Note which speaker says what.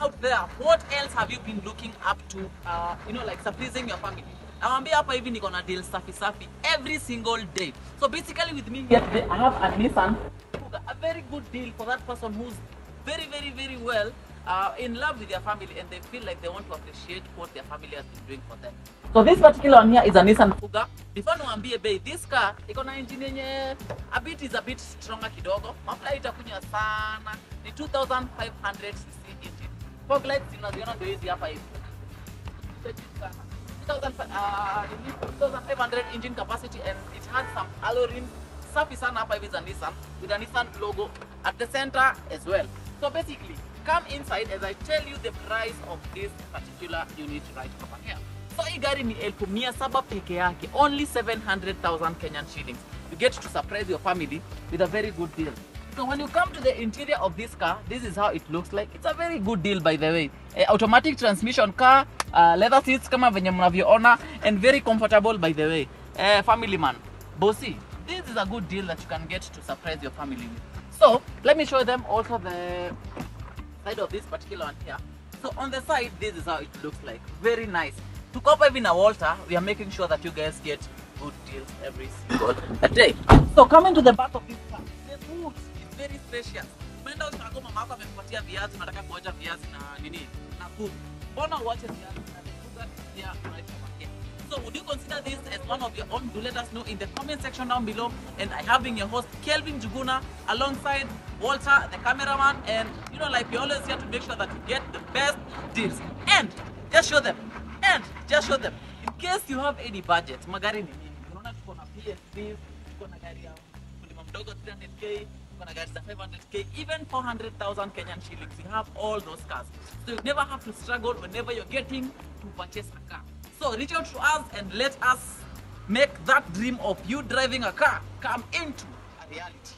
Speaker 1: out there, what else have you been looking up to, uh, you know, like surprising your family? Nawambia hapa hivi niko na deal safi safi every single day. So basically with me today, I have a Nissan a very good deal for that person who's very, very, very well uh, in love with their family and they feel like they want to appreciate what their family has been doing for them. So this particular one here is a Nissan Kuga. Before niwaambie bei, this car iko na engine yenye a bit is a bit stronger kidogo. Mafuta itakunywa sana. Ni 2500 cc engine. Fog lights zinaziona ndio hizi hapa hivi. 2500 engine capacity and it has some alloy rims safi sana hapa hivi za Nissan with a Nissan logo at the center as well. So basically, come inside as I tell you the price of this particular unit right over here. So hii gari ni elfu mia saba peke yake, only 700,000 Kenyan shillings. You get to surprise your family with a very good deal. So when you come to the interior of this car, this is how it looks like. It's a very good deal by the way. A automatic transmission car, uh, leather seats kama venye mnavyoona and very comfortable by the way. Uh, family man, bossy, this is a good deal that you can get to surprise your family with. So let me show them also the side of this particular one here. So on the side, this is how it looks like. Very nice. To cover even a Walter, we are making sure that you guys get good deals every single day. So coming to the back of this car, the very spacious. Umeenda usiku mama yako amekupatia viazi, unataka kuacha viazi na nini na kuku. Mbona uache viazi na kuku pia over here. So would you consider this as one of your own? Do let us know in the comment section down below. And I have been your host, Kelvin Juguna, alongside Walter, the cameraman. And you know, like we're always here to make sure that you get the best deals. And just show them. And just show them. In case you have any budget, magari ni nini? Unaona tuko na PSVs, tuko na gari ya mkulima mdogo 300k, tuko na gari za 500k, even 400,000 Kenyan shillings. You have all those cars. So you never have to struggle whenever you're getting to purchase a car. So reach out to us and let us make that dream of you driving a car come into a reality.